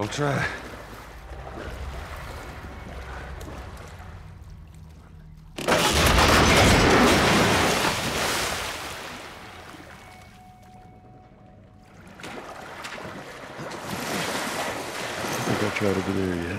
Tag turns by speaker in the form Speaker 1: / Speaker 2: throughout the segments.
Speaker 1: I'll try.
Speaker 2: I think I tried over there yet.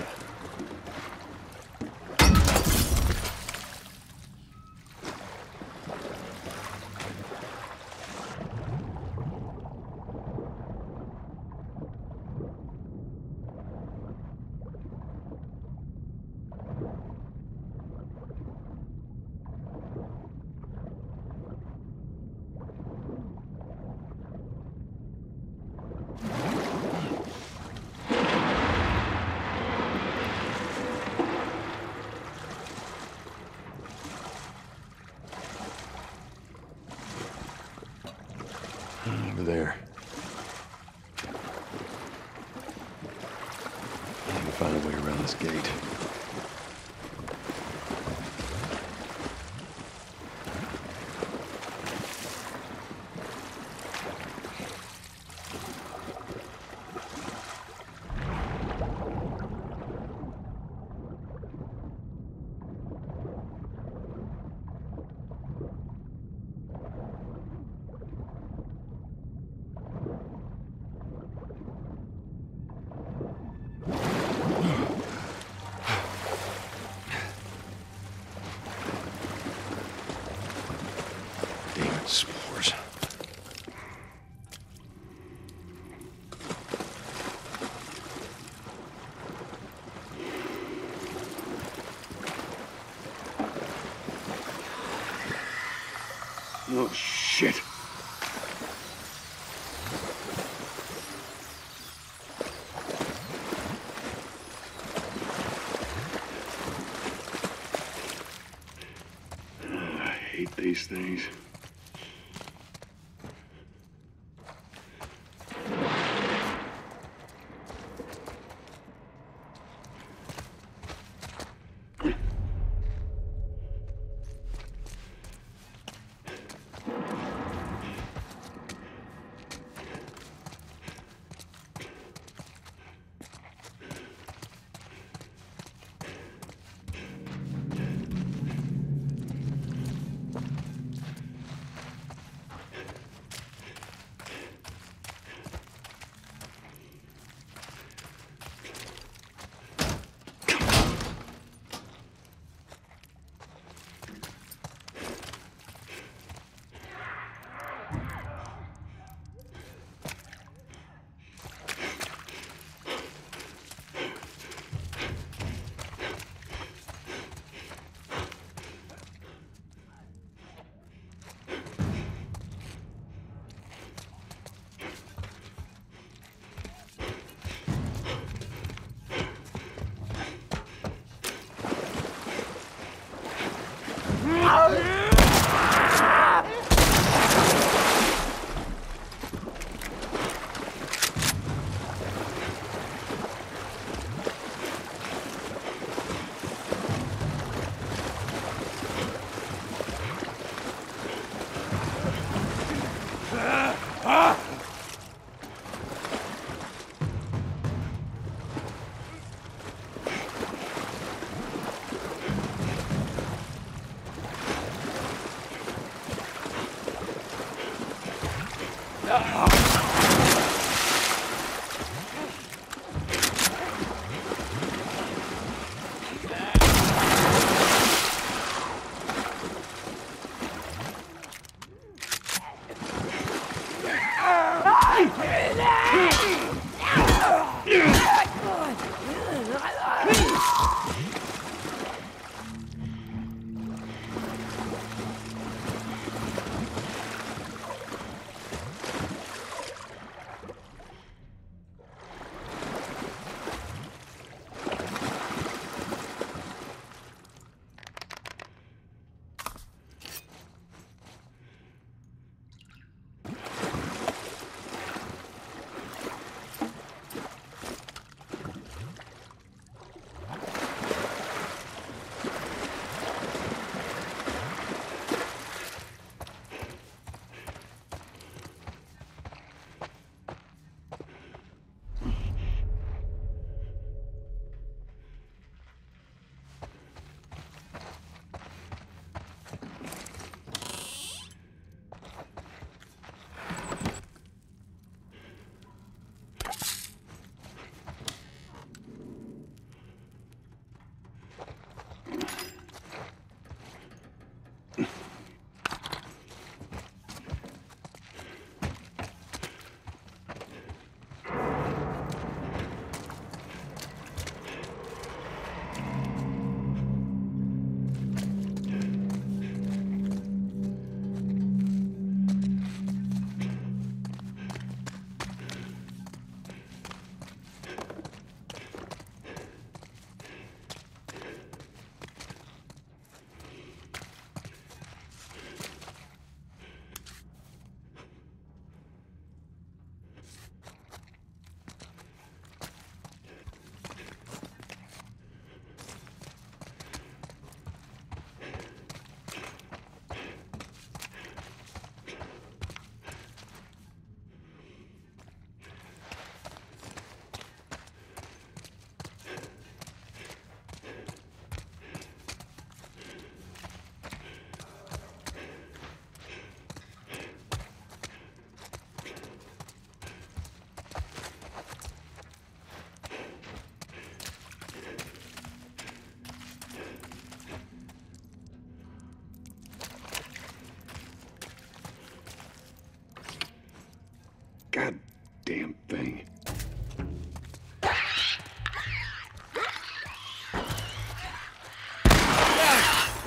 Speaker 2: Ah!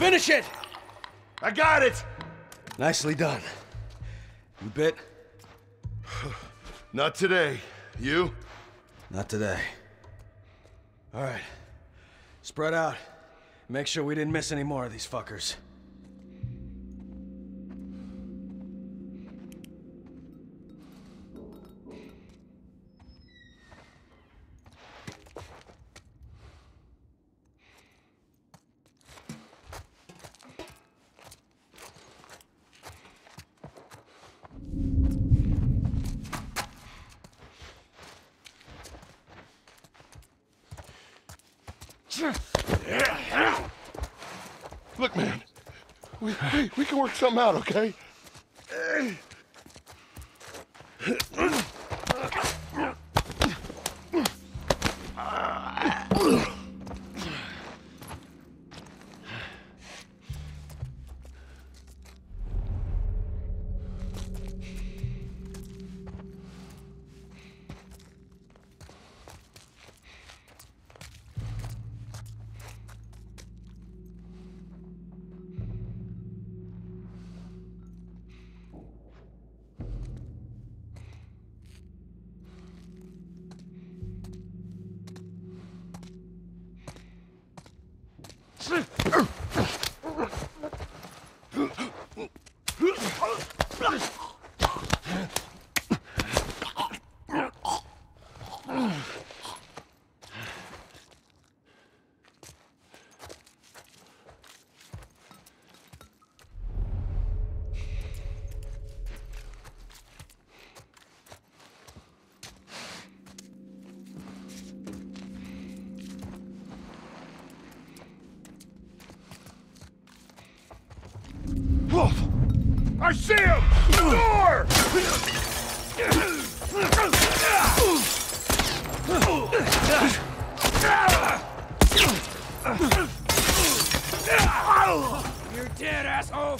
Speaker 3: Finish it!
Speaker 2: I got it!
Speaker 3: Nicely done. You bit?
Speaker 2: Not today. You?
Speaker 3: Not today. All right. Spread out. Make sure we didn't miss any more of these fuckers.
Speaker 2: Look, man. We, something out, okay? Him! Door!
Speaker 3: You're dead, asshole!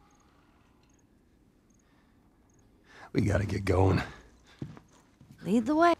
Speaker 2: We gotta get going.
Speaker 4: Lead the way.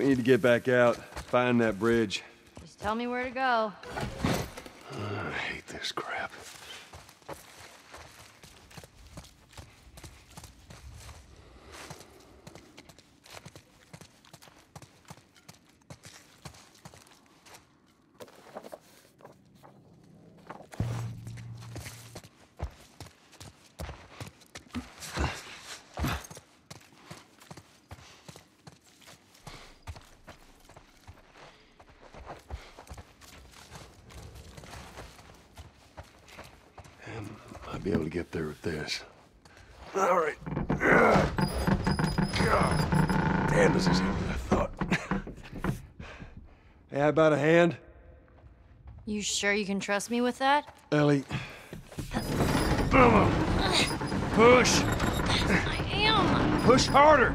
Speaker 2: We need to get back out, find that bridge.
Speaker 4: Just tell me where to go.
Speaker 2: I'll be able to get there with this. All right. God. Damn, this is heavier than I thought. hey, how about a hand?
Speaker 4: You sure you can trust me with that?
Speaker 2: Ellie. Push!
Speaker 4: I am.
Speaker 2: Push harder!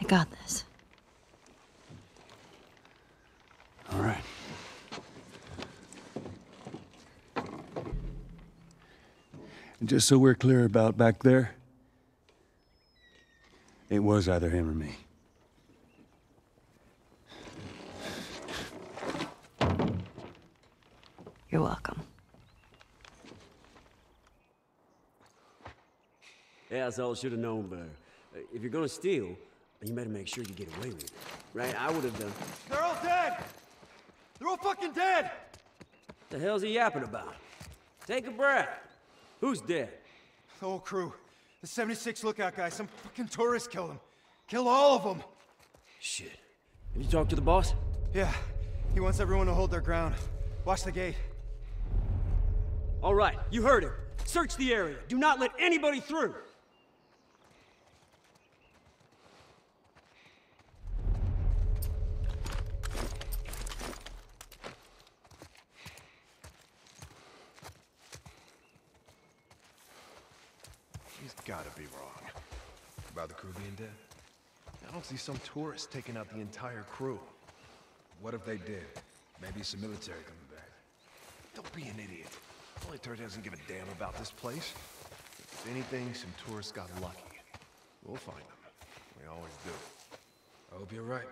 Speaker 4: I got this.
Speaker 2: All right. And just so we're clear about back there, it was either him or me.
Speaker 4: You're welcome.
Speaker 5: Yeah, that's I should have known better. Uh, If you're gonna steal, you better make sure you get away with it. Right? I would have done.
Speaker 6: They're all dead! They're all fucking dead!
Speaker 5: What the hell's he yapping about? Take a breath. Who's dead?
Speaker 6: The whole crew. The 76 lookout guy, some fucking tourist killed him. Killed all of them.
Speaker 5: Shit. Have you talked to the boss?
Speaker 6: Yeah, he wants everyone to hold their ground. Watch the gate.
Speaker 5: All right, you heard him. Search the area. Do not let anybody through.
Speaker 7: gotta be wrong. About the crew being dead? I don't see some tourists taking out the entire crew.
Speaker 3: What if they did? Maybe some military coming back.
Speaker 7: Don't be an idiot. Military doesn't give a damn about this place. If anything, some tourists got lucky. We'll find them.
Speaker 6: We always do.
Speaker 3: I hope you're right.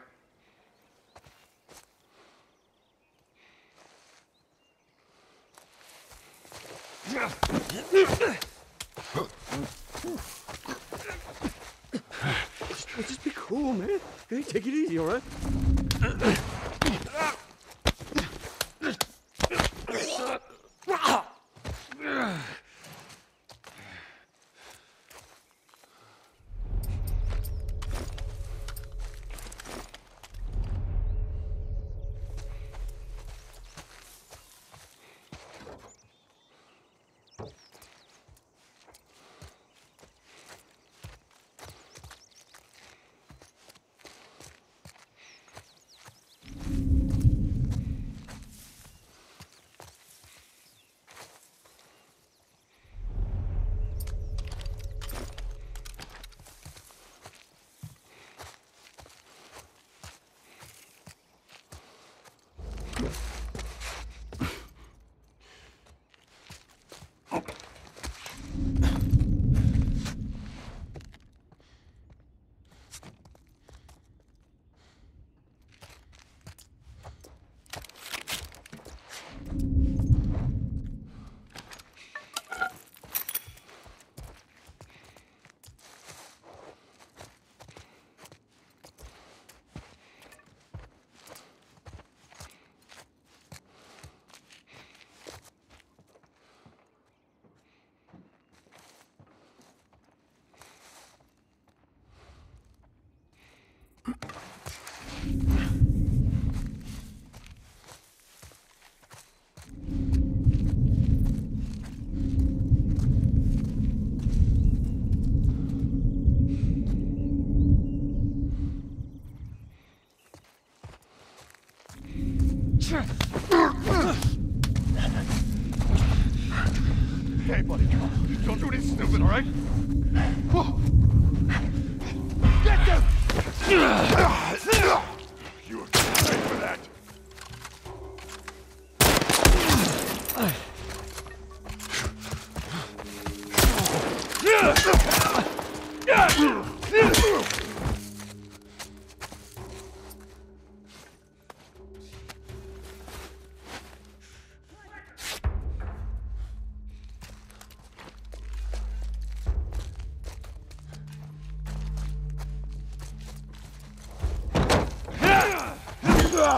Speaker 7: Yeah. cool, man. Hey, take it easy, all right?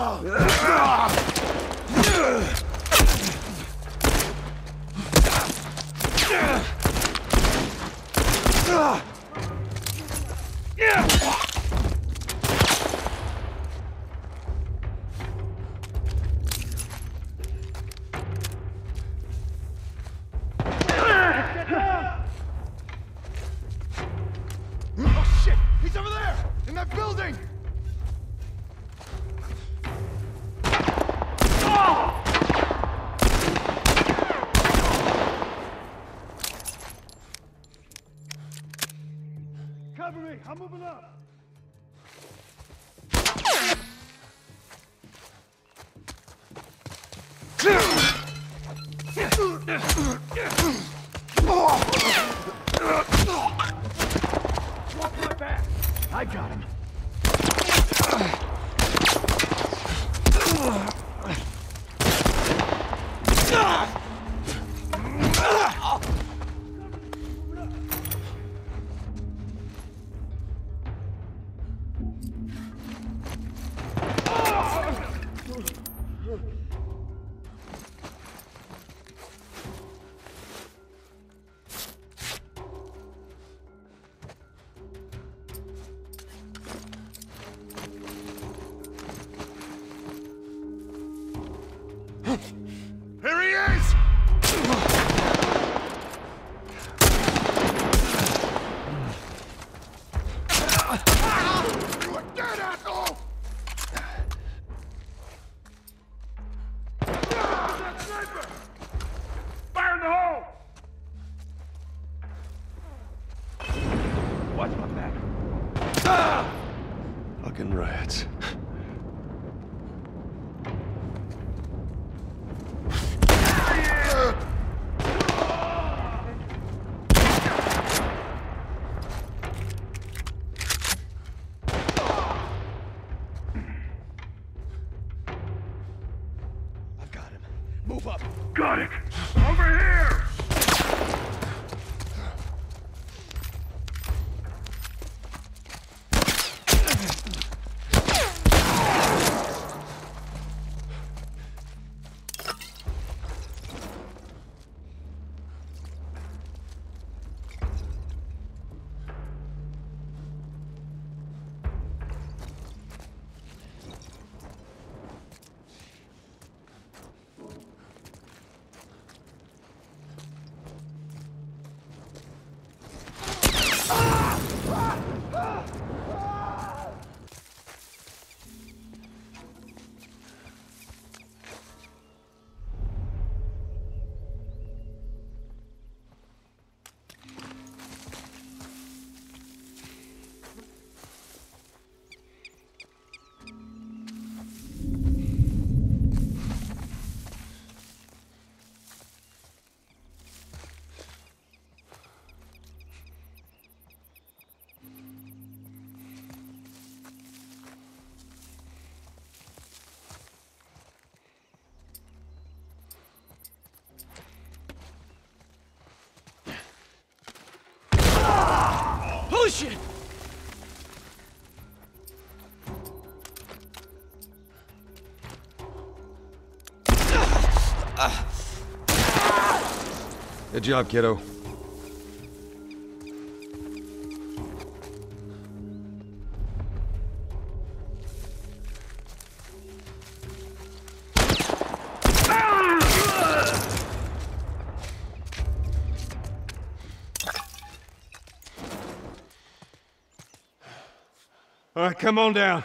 Speaker 6: Oh! Maverick, I'm moving up. Watch my back. I got him.
Speaker 8: Alec.
Speaker 2: Good job, kiddo. All right, come on down.